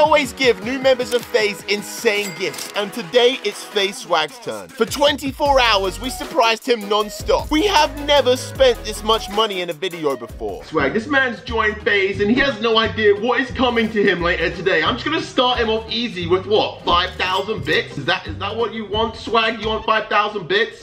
always give new members of FaZe insane gifts, and today it's FaZe Swagg's turn. For 24 hours, we surprised him non-stop. We have never spent this much money in a video before. Swagg, this man's joined FaZe, and he has no idea what is coming to him later today. I'm just gonna start him off easy with what, 5,000 bits? Is that is that what you want, Swagg? You want 5,000 bits?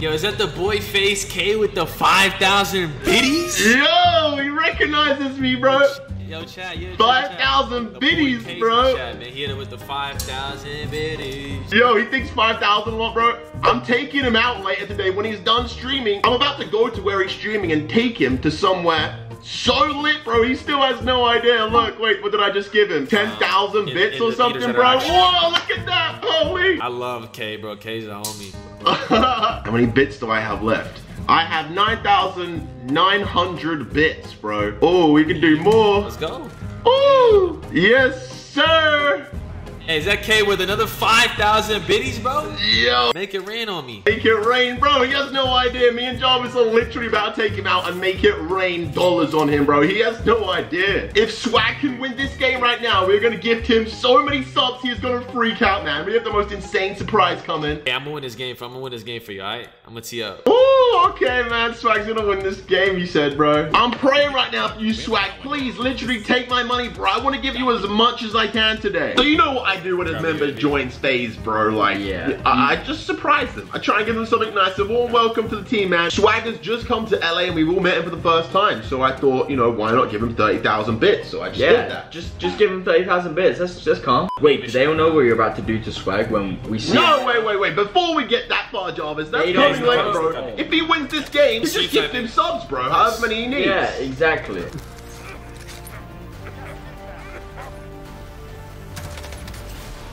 Yo, is that the boy FaZe Kay with the 5,000 biddies? Yo, he recognizes me, bro. Yo, chat, yo, 5,000 biddies, bro. Chat, man. Hit it with the 5,000 biddies. Yo, he thinks 5,000 a lot, bro. I'm taking him out later today when he's done streaming. I'm about to go to where he's streaming and take him to somewhere so lit, bro. He still has no idea. Look, wait, what did I just give him? 10,000 bits or something, bro? Whoa, look at that. Holy. I love Kay, bro. Kay's a homie. How many bits do I have left? I have 9,900 bits, bro. Oh, we can do more. Let's go. Oh, yes, sir. Hey, is that Kay with another 5,000 biddies, bro? Yo. Make it rain on me. Make it rain, bro. He has no idea. Me and Jarvis are literally about to take him out and make it rain dollars on him, bro. He has no idea. If Swagg can win this game right now, we're gonna gift him so many subs, he's gonna freak out, man. We have the most insane surprise coming. Hey, I'm gonna win this game for I'm gonna win this game for you, alright? I'm gonna tee up. Oh, okay, man. Swagg's gonna win this game, you said, bro. I'm praying right now for you, Swagg. Please, literally take my money, bro. I wanna give you as much as I can today. So you know what I do when a member joins FaZe, bro. Like, Yeah. I, I just surprise them. I try and give them something nice. A warm welcome to the team, man. Swagg has just come to LA and we've all met him for the first time. So I thought, you know, why not give him 30,000 bits? So I just did that. just just give him 30,000 bits. That's that's calm. Wait, they do they all know what you're about to do to Swagg when we see No, him? wait, wait, wait. Before we get that far, Jarvis, that's They don't coming later, bro. If he wins this game, just give him subs, bro. However many he needs. Yeah, exactly.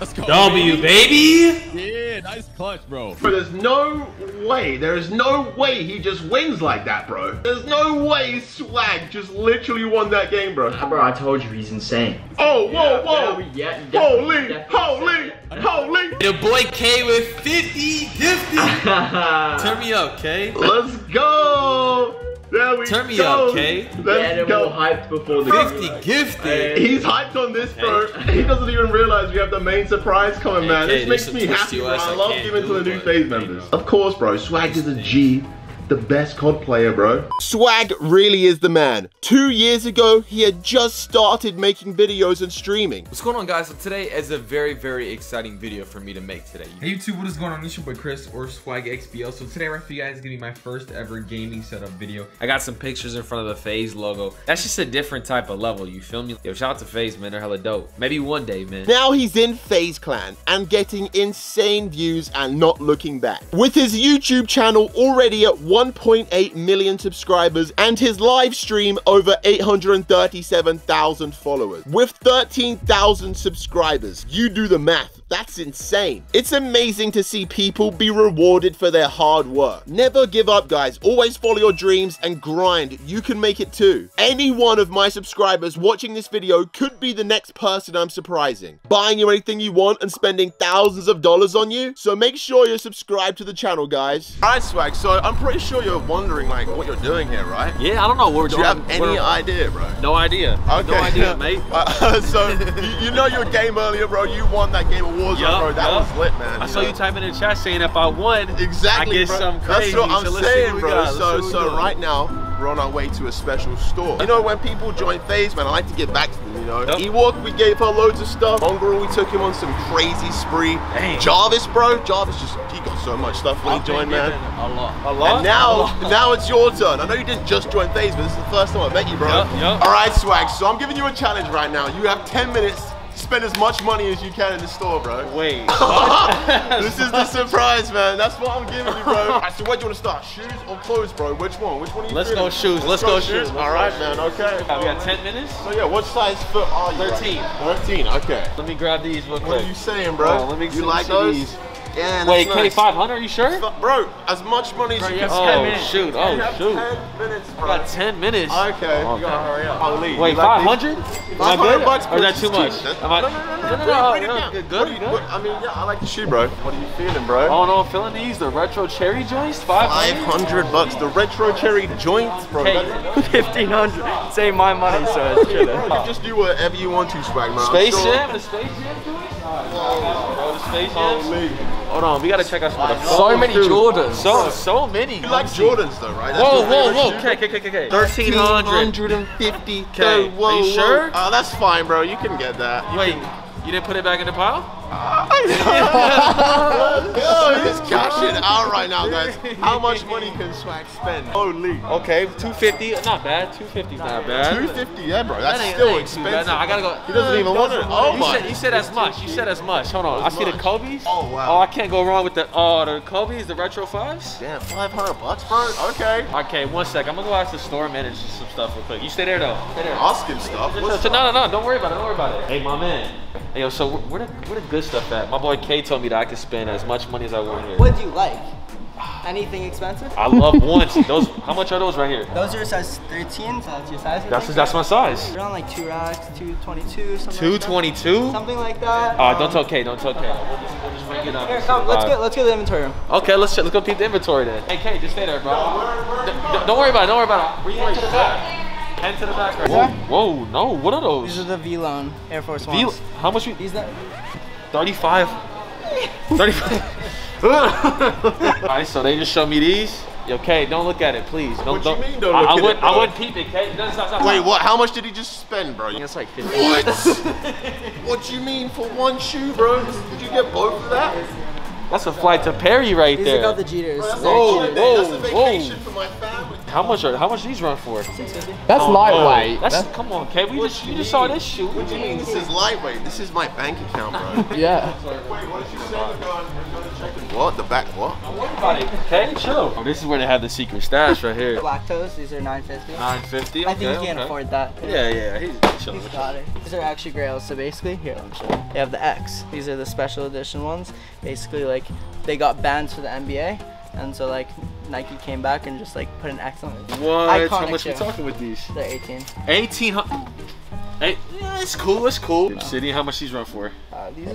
Let's go. W, baby! Yeah, nice clutch, bro. But there's no way, there is no way he just wins like that, bro. There's no way Swagg just literally won that game, bro. Bro, I told you he's insane. Oh, whoa, whoa. Yeah, yeah, holy, holy, holy. The boy Kay with 50 gifted. that. Turn me up, Kay. Let's go. There we Turn me go. up, Kay. yeah, Let's they're go. hyped before the 50 game. gifted. He's hyped on this, bro. He doesn't even realize we have the main surprise coming, man. Hey, this makes me happy, bro. I I love giving to the new but, FaZe members. Of course, bro. Swagg is a G. The best COD player, bro. Swagg really is the man. Two years ago, he had just started making videos and streaming. What's going on guys? So today is a very, very exciting video for me to make today. Hey YouTube, what is going on? It's your boy Chris or Swagg XBL. So today right for you guys is gonna be my first ever gaming setup video. I got some pictures in front of the FaZe logo. That's just a different type of level, you feel me? Yo, shout out to FaZe, man. They're hella dope. Maybe one day, man. Now he's in FaZe Clan and getting insane views and not looking back. With his YouTube channel already at 1.8 million subscribers and his live stream over 837,000 followers. With 13,000 subscribers, you do the math. That's insane. It's amazing to see people be rewarded for their hard work. Never give up, guys. Always follow your dreams and grind. You can make it too. Any one of my subscribers watching this video could be the next person I'm surprising. Buying you anything you want and spending thousands of dollars on you. So make sure you're subscribed to the channel, guys. Alright, Swagg. So I'm pretty sure you're wondering like what you're doing here, right? Yeah, I don't know what we're Do doing. you have any We're- idea, bro? No idea. Okay. No idea, mate. Uh, so you, you know your game earlier, bro. You won that game of Warzone, Yup, bro. That yup. was lit, man. I saw know? you type in the chat saying if I won, Exactly, I get bro. something crazy. That's what I'm so saying, bro. got. So, see what we so right now we're on our way to a special store. You know, when people join FaZe, man, I like to get back to them. You know, Yep. Ewok, we gave her loads of stuff. Mongraal, we took him on some crazy spree. Dang. Jarvis, bro, Jarvis just he got so much stuff when he joined, man. A lot. A lot. And now, now it's your turn. I know you didn't just join FaZe, but this is the first time I met you, bro. Yup, yup. All right, Swagg. So I'm giving you a challenge right now. You have 10 minutes spend as much money as you can in the store, bro. Wait. this is the surprise, man. That's what I'm giving you, bro. Right, so where do you want to start? Shoes or clothes, bro? Which one? Which one are you Let's feeling? go shoes. Let's go shoes. Let's All go right, shoes. man. Okay. we got 10 minutes. So yeah, what size foot are you? 13. Right? 13. Okay. Let me grab these real What are you saying, bro? Oh, let me you like these. Yeah, Wait, that's Kay nice. 500? Are you sure? Bro, as much money as you you can have Oh, minutes. shoot. You Oh, have shoot. 10 minutes, bro. Got 10 minutes. Okay, oh, you Okay. gotta hurry up. Oh, Lee, Wait, you like 500? these? Am 500 bucks, Or is that too much? Am I- No, no, no, no, no, bring- no, bring it no, down. good, you- good. I mean, yeah, I like the shoe, bro. What are you feeling, bro? Oh no, I'm feeling these. The retro cherry joints? 500? 500 bucks, the retro cherry joints, bro. Hey. 1500 Save my money, so it's chilling. you just do whatever you want to, swagg, man. Space Jam? The Space Jam joints? The Space Jams? Lee. Hold on, we gotta check out some of the So many Jordans. So, so many. You like Jordans, though, right? That's Whoa, whoa, whoa. Okay, okay, okay, okay. 1350 Okay, Whoa, are you whoa. sure? Oh, that's fine, bro. You can get that. Wait, you didn't put it back in the pile? oh, he's cashing out right now, guys. How much money can Swagg spend? Holy. Okay, 250. Not bad. 250 is not bad. 250, yeah, bro. That That's ain't- still that ain't too bad. expensive. No, I gotta go. He doesn't even want it. Oh you my. said, you said as much. You said as much. Hold on. I see the much. Kobe's. Oh, wow. Oh, I can't go wrong with the oh the Kobe's, the retro fives. Damn, 500 bucks, bro. Okay. Okay, one sec. I'm gonna go ask the store manager some stuff real quick. You stay there though. Stay there. Asking stuff. So, What's so, no, no, no. Don't worry about it. Don't worry about it. Hey, my man. Hey, yo. So where the where the good stuff at? My boy Kay told me that I could spend as much money as I want here. What do you like? Anything expensive? I love ones. Those. How much are those right here? Those are size 13, so that's your size. That's think? that's my size. You're on like two racks, 222, something Two like that. twenty-two. Something like that. Oh, don't Um, tell Kay. Don't tell Kay. We'll just, we'll just bring it up. Here, come, let's get let's get the inventory room. Okay, let's let's go peep the inventory then. Hey, Kay, just stay there, bro. D- d- don't worry about it. Don't worry about it. Bring your head to the back. Head to the back. Right Whoa, whoa, no. What are those? These are the V-Lone Air Force Feel- Ones. how much? You, These that 35. 35. Alright, so they just show me these. Yo, Kay, don't look at it, please. Don't, What you don't, mean don't look I at it, wouldn't, I wouldn't peep it, Kay. No, stop, stop, Wait, stop. what? How much did he just spend, bro? It's like 50. What? what do you mean for one shoe, bro? Did you get both of that? That's a flight to Perry right these there. are called the Jeters. Whoa, That's a whoa, vacation whoa. for my family. How much are how much these run for? That's Oh, lightweight. That's, come on, Kay. We just you just saw this shoe. What do you mean? This is lightweight. This is my bank account, bro. yeah. Wait, what did you say? What? The back? What? About it. Okay, chill. Oh, this is where they have the secret stash right here. Black toes. These are 950. 950. I think okay, you can't okay. afford that. Yeah, yeah. He's chilling. He's got it. These are actually grails. So basically, here, let me show you. They have the X. These are the special edition ones. Basically, like they got banned for the NBA, and so like Nike came back and just like put an X on it. What? How Iconic much we shoe. talking with these? They're 18. 1800. Hey, yeah, it's cool. It's cool. City, how much these run for? Uh, these are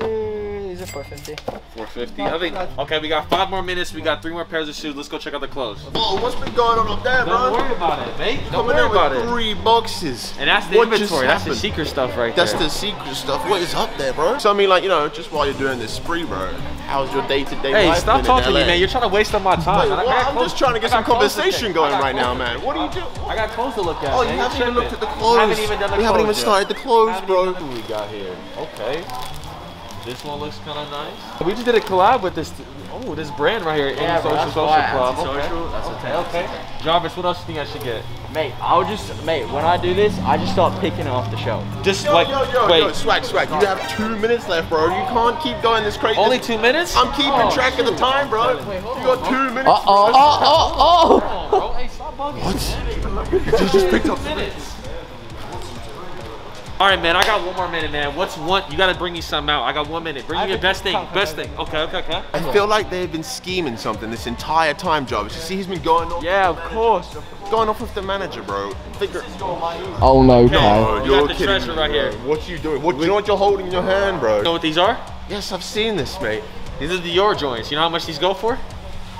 these are 450. 450. I think. Okay, we got five more minutes. We got three more pairs of shoes. Let's go check out the clothes. Whoa, what's been going on up there, bro? Don't bro? worry about it, mate. Don't Coming worry about it. three boxes. And that's the What inventory. That's the secret stuff right That's there. That's the secret stuff. What is up there, bro? So I mean, like, you know, just while you're doing this spree, bro, how's your day-to-day Hey, life stop been in talking to me, man. You're trying to waste up my time. Wait, man. I what? got I'm clothes- just trying to get some conversation going right now, man. What are you doing? I got clothes to look at. Oh, you man. haven't even looked at the clothes. Haven't even done the we haven't even clothes yet. started the clothes, bro. even- What we got here? Okay. This one looks kind of nice. We just did a collab with this. Oh, this brand right here, Yeah, bro, Antisocial that's Social why, Club. Antisocial, Okay. that's a okay, okay. Jarvis, what else do you think I should get? Mate, I'll just, mate, when I do this, I just start picking it off the shelf. Just Yo, like, yo, yo, wait, yo, swagg, swagg. You have two minutes left, bro. You can't keep going this crazy. only two minutes? I'm keeping Oh, track of the time, bro. Wait, hold You on, got bro. two minutes. Uh oh, oh, oh, Come on, bro. Hey, stop bugging. What? You just picked up. minutes. All right, man. I got one more minute, man. What's one? You gotta bring me something out. I got one minute. Bring me your best thing. come, come, Best thing. Okay, okay, okay. I feel like they've been scheming something this entire time, Jarvis. You see, he's been going off, Yeah, of course. going off with the manager, bro. Figure. Oh no, No, Kyle. you got the treasure right here. What you doing? What, you know what you're holding in your hand, bro? You know what these are? Yes, I've seen this, mate. These are the Dior joints. You know how much these go for?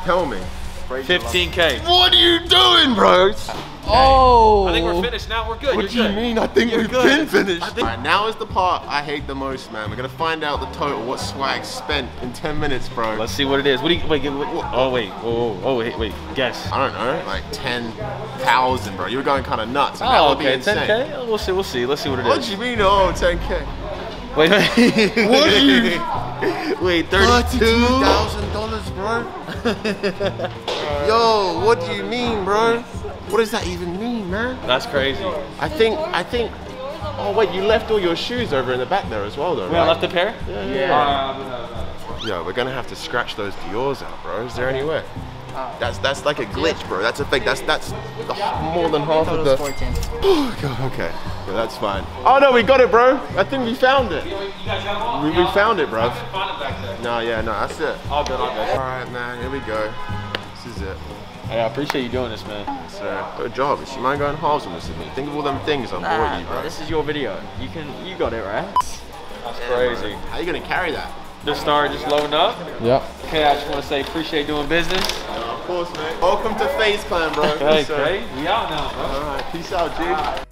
Tell me. 15k. What are you doing, bro? Oh. I think we're finished now. We're good. What You're do you mean? I think You're we've good. been finished. Alright, now is the part I hate the most, man. We're gonna find out the total, what swagg spent in 10 minutes, bro. Let's see what it is. What do you wait? wait oh wait. Whoa, whoa, oh wait, wait. Guess. I don't know, like 10,000, bro. You were going kind of nuts. that Oh, be okay. insane. 10k. Oh, We'll see. We'll see. Let's see what it What is. do you mean, oh, 10k? Wait, wait. What do you- Wait, $32,000, bro. Yo, what do you mean, bro? What does that even mean, man? That's crazy. I think, I think. Oh wait, you left all your shoes over in the back there as well, though. Wait, I left a pair. Yeah. Yeah, Yeah. Oh, uh, we're gonna have to scratch those Dior's out, bro. Is there anywhere? Uh, that's that's like a glitch, bro. That's a fake. That's that's the, more than half of it the. 14. Oh god. Okay. Yeah, that's fine. Oh no, we got it, bro. I think we found it. You guys got them all? We, we found it, bro. Find it back there. No, yeah, no, that's it. All good, all good. All right, man. Here we go. This is it. Hey, I appreciate you doing this, man. So, good job. You mind going halves on this with me? Think of all them things I bought Nah, you, bro, bro. this is your video. You can, you got it right. That's crazy. How you gonna carry that? Just started just loading up. Yep. Okay, I just want to say appreciate doing business. of course, mate. Welcome to FaZe Clan, bro. Hey, So- okay, we out now, bro. All right, peace out, G.